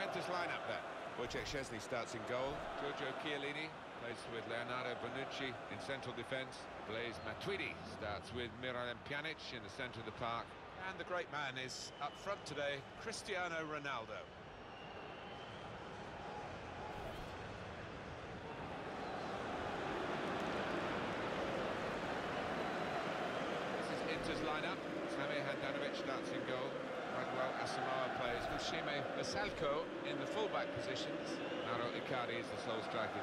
Juventus lineup there. Wojciech Szczesny starts in goal. Giorgio Chiellini plays with Leonardo Bonucci in central defence. Blaise Matuidi starts with Miralem Pjanic in the centre of the park. And the great man is up front today, Cristiano Ronaldo. This is Inter's lineup. Sami Handanovic starts in goal. Manuel Asamoah plays with Šime Vrsaljko in the fullback positions. Mauro Icardi is the sole striker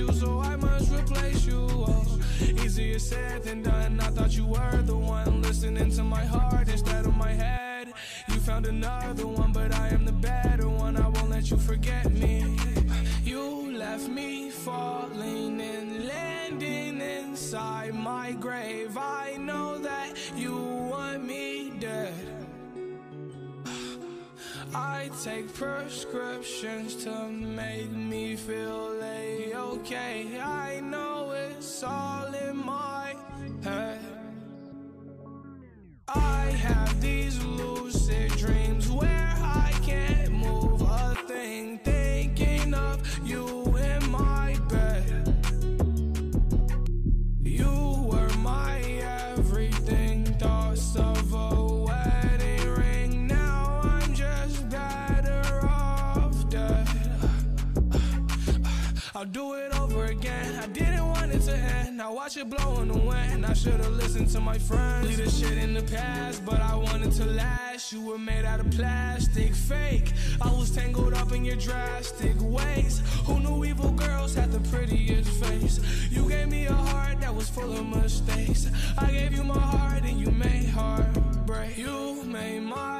you, so I must replace you. Oh, easier said than done. I thought you were the one listening to my heart instead of my head. You found another one, but I am the better one. I won't let you forget me. You left me falling and landing inside my grave. I know I take prescriptions to make me feel a-okay. I know it's all in my head. I have over again. I didn't want it to end. Now watch it blow in the wind. I should've listened to my friends. Leave the shit in the past, but I wanted to last. You were made out of plastic, fake. I was tangled up in your drastic ways. Who knew evil girls had the prettiest face? You gave me a heart that was full of mistakes. I gave you my heart and you made heartbreak. You made my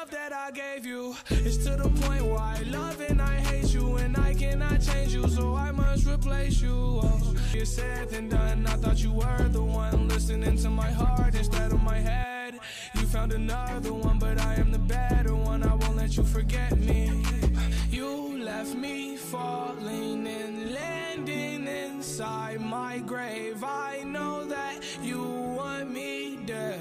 Replace you. Oh, you said than done. I thought you were the one listening to my heart instead of my head. You found another one, but I am the better one. I won't let you forget me. You left me falling and landing inside my grave. I know that you want me dead.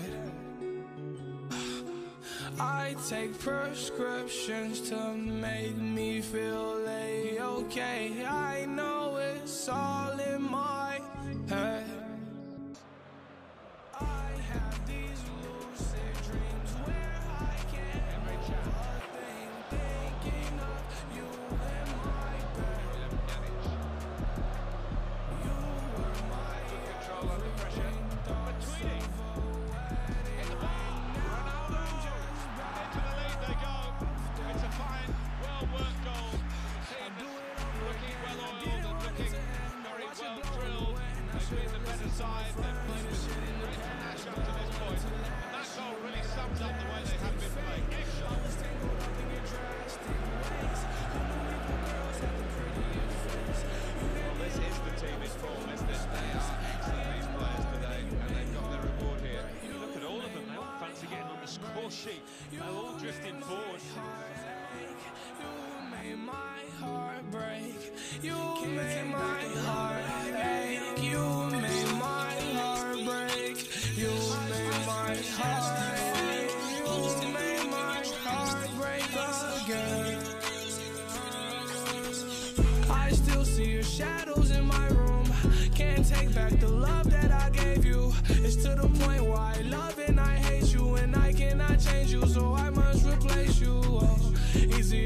I take prescriptions to make me feel a-okay. I know all in my the better side. They've played with great panache up to this point. And that goal really sums up the way they have been playing. Excellent. Players today, and they've got their reward here. You look at all of them, they all fancy getting on the score sheet. They're all drifting forward. Made my heart break. You made my heart ache. You made my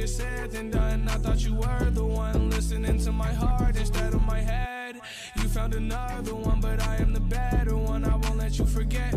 easier said than done. I thought you were the one listening to my heart instead of my head. You found another one, but I am the better one. I won't let you forget